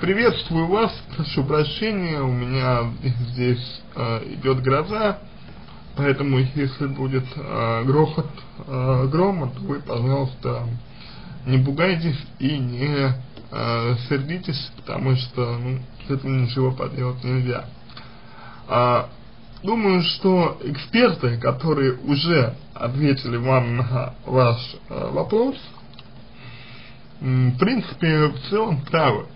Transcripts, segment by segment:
приветствую вас, прошу прощения, у меня здесь э, идет гроза, поэтому если будет э, грохот э, грома, то вы, пожалуйста, не пугайтесь и не э, сердитесь, потому что ну, с этим ничего поделать нельзя. А, думаю, что эксперты, которые уже ответили вам на ваш э, вопрос, в принципе, в целом правы.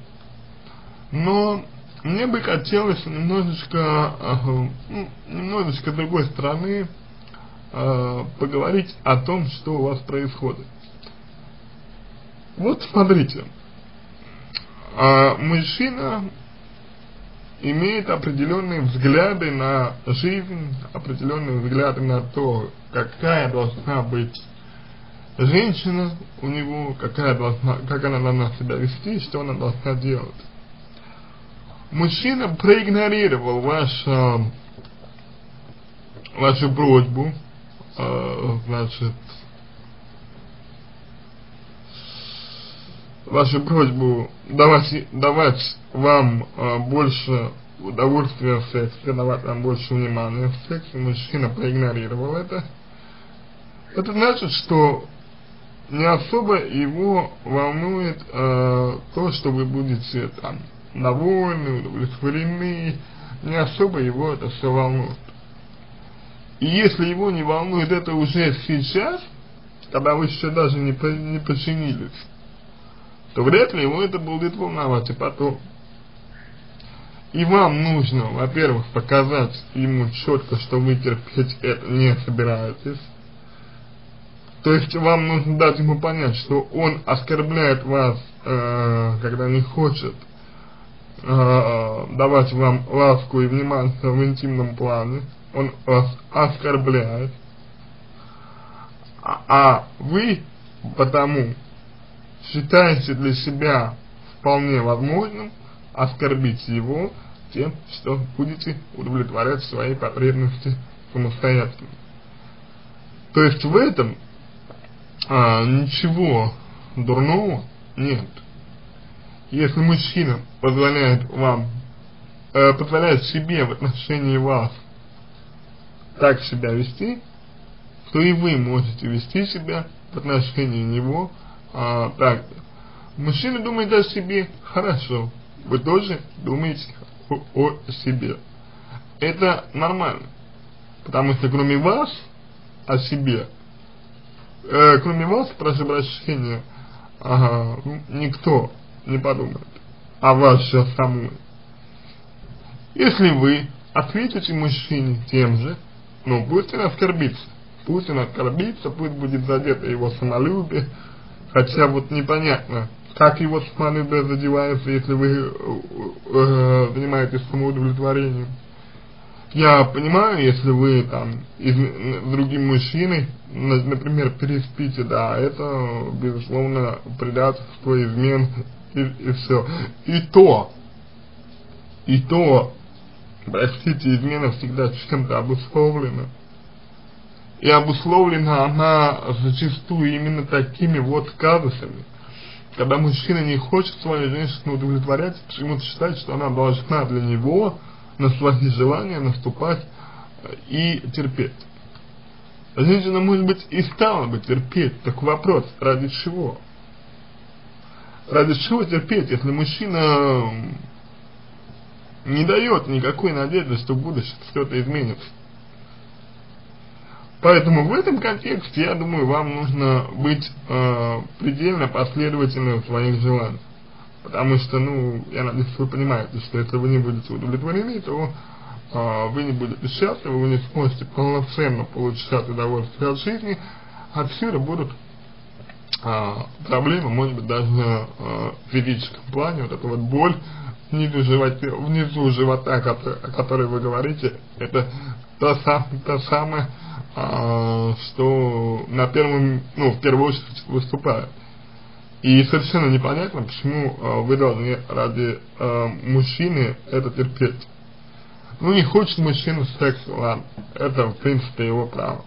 Но мне бы хотелось немножечко, э, немножечко другой стороны э, поговорить о том, что у вас происходит. Вот смотрите, э, мужчина имеет определенные взгляды на жизнь, определенные взгляды на то, какая должна быть женщина у него, какая должна, как она должна себя вести, что она должна делать. Мужчина проигнорировал ваш, э, вашу просьбу, э, значит, вашу просьбу давать, давать вам э, больше удовольствия в сексе, давать вам больше внимания в сексе, мужчина проигнорировал это. Это значит, что не особо его волнует э, то, что вы будете там довольны, удовлетворены, не особо его это все волнует. И если его не волнует это уже сейчас, когда вы еще даже не, не поженились, то вряд ли его это будет волновать и потом. И вам нужно, во-первых, показать ему четко, что вы терпеть это не собираетесь. То есть вам нужно дать ему понять, что он оскорбляет вас, э, когда не хочет э, давать вам ласку и внимание в интимном плане. Он вас оскорбляет. А, а вы потому считаете для себя вполне возможным оскорбить его тем, что будете удовлетворять свои потребности самостоятельно. То есть в этом а, ничего дурного нет. Если мужчина позволяет вам, э, позволяет себе в отношении вас так себя вести, то и вы можете вести себя в отношении него а, так. Мужчина думает о себе хорошо, вы тоже думаете о, о себе. Это нормально, потому что кроме вас, о себе, э, кроме вас, прошу прощения, ага, никто не подумает о вас сейчас самой. Если вы ответите мужчине тем же, ну пусть он оскорбится, пусть он оскорбится, пусть будет задето его самолюбие, хотя вот непонятно, как его самолюбие задевается, если вы э, э, занимаетесь самоудовлетворением. Я понимаю, если вы там с другим мужчиной, например, переспите, да, это, безусловно, предательство, измен и, и все. И то, и то, простите, измена всегда чем-то обусловлена. И обусловлена она зачастую именно такими вот казусами, когда мужчина не хочет свою женщину удовлетворять, почему-то считает, что она должна для него на свои желания наступать э, и терпеть. Женщина, может быть, и стала бы терпеть, так вопрос, ради чего? Ради чего терпеть, если мужчина не дает никакой надежды, что в будущем что-то изменится? Поэтому в этом контексте, я думаю, вам нужно быть э, предельно последовательным в своих желаниях. Потому что, ну, я надеюсь, вы понимаете, что если вы не будете удовлетворены, то э, вы не будете счастливы, вы не сможете полноценно получать удовольствие от жизни, отсюда будут проблемы, может быть, даже э, в физическом плане, вот эта вот боль внизу, животе, внизу живота, о которой вы говорите, это та, сам, та самая а, что на первом, ну, в первую очередь выступает. И совершенно непонятно, почему а, вы должны ради а, мужчины это терпеть. Ну, не хочет мужчина секса, ладно, это, в принципе, его право.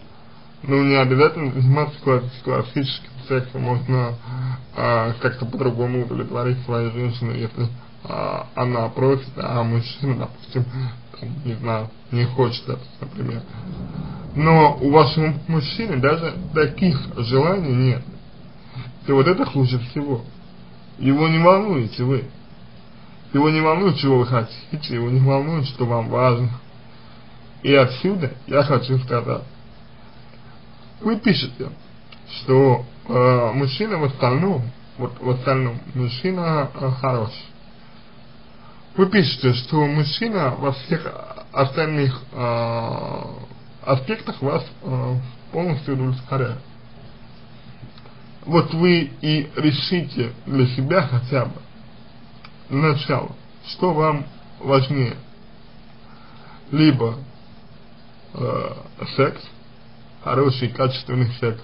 Ну, не обязательно заниматься классическим секса можно а, как-то по-другому удовлетворить свою женщину, если а, она просит, а мужчина, допустим, там, не знаю, не хочет например. Но у вашего мужчины даже таких желаний нет. И вот это хуже всего. Его не волнуете вы. Его не волнует, чего вы хотите, его не волнует, что вам важно. И отсюда я хочу сказать. Вы пишете, что э, мужчина в остальном, вот в остальном, мужчина э, хороший. Вы пишете, что мужчина во всех остальных э, аспектах вас э, полностью удовлетворяет. Вот вы и решите для себя хотя бы начало, что вам важнее. Либо э, секс, хороший, качественный секс,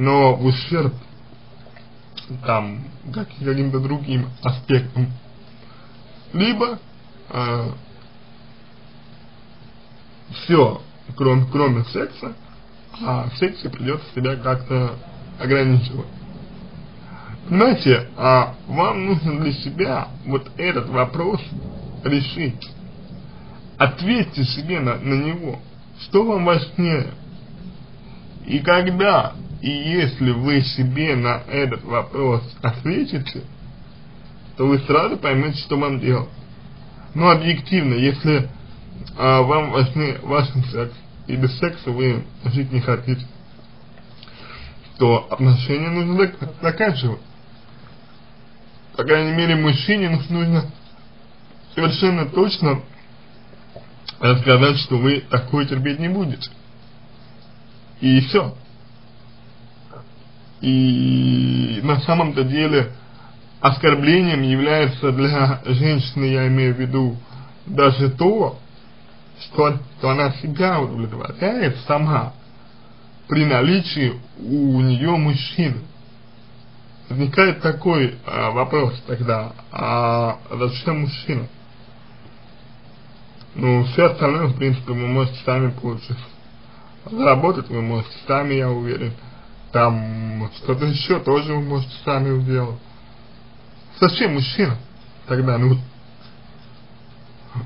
но в ущерб там каким-то другим аспектам. Либо э, все, кроме, кроме секса, а в сексе придется себя как-то ограничивать. Понимаете, а вам нужно для себя вот этот вопрос решить. Ответьте себе на, на него, что вам важнее. И когда и если вы себе на этот вопрос ответите, то вы сразу поймете, что вам делать. Но объективно, если а, вам важны важен секс, и без секса вы жить не хотите, то отношения нужно заканчивать по крайней мере, мужчине нужно совершенно точно рассказать, что вы такое терпеть не будете. И все. И на самом-то деле оскорблением является для женщины, я имею в виду, даже то, что, что она себя удовлетворяет сама при наличии у нее мужчины возникает такой а, вопрос тогда, а зачем мужчина? Ну, все остальное, в принципе, вы можете сами получить. Заработать вы можете сами, я уверен. Там что-то еще тоже вы можете сами сделать. Зачем мужчина тогда ну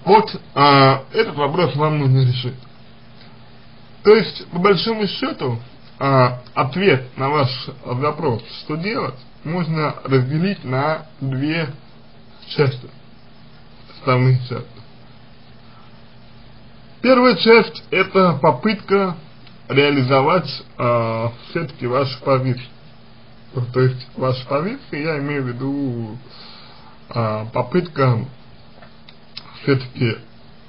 Вот а, этот вопрос вам нужно решить. То есть, по большому счету, а, ответ на ваш вопрос, что делать, можно разделить на две части, основные части. Первая часть это попытка реализовать э, все-таки вашу позицию. То есть ваша позиция, я имею в виду э, попытка все-таки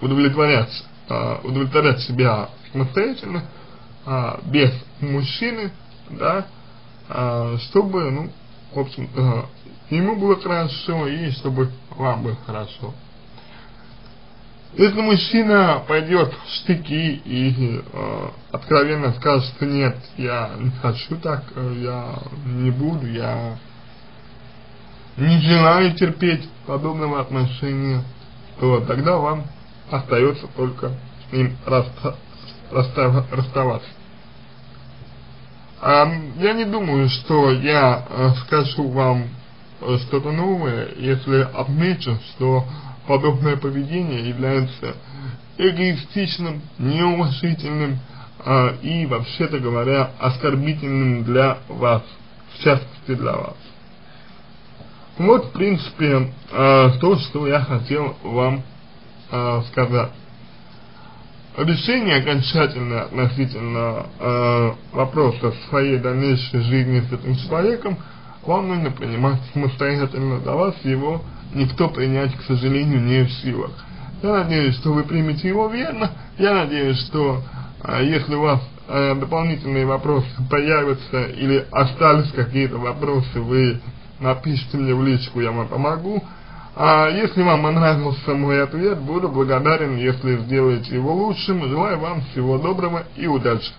удовлетворять, э, удовлетворять себя самостоятельно, э, без мужчины, да, э, чтобы, ну, в общем, э, ему было хорошо и чтобы вам было хорошо. Если мужчина пойдет в штыки и э, откровенно скажет, что нет, я не хочу так, э, я не буду, я не желаю терпеть подобного отношения, то тогда вам остается только с ним расста расстав расставаться. А, я не думаю, что я э, скажу вам э, что-то новое, если отмечу, что подобное поведение является эгоистичным, неуважительным э, и, вообще-то говоря, оскорбительным для вас, в частности для вас. Вот, в принципе, э, то, что я хотел вам э, сказать решение окончательное относительно э, вопроса своей дальнейшей жизни с этим человеком вам нужно принимать самостоятельно, за вас его никто принять, к сожалению, не в силах. Я надеюсь, что вы примете его верно, я надеюсь, что э, если у вас э, дополнительные вопросы появятся или остались какие-то вопросы, вы напишите мне в личку, я вам помогу. А если вам понравился мой ответ, буду благодарен, если сделаете его лучшим. Желаю вам всего доброго и удачи.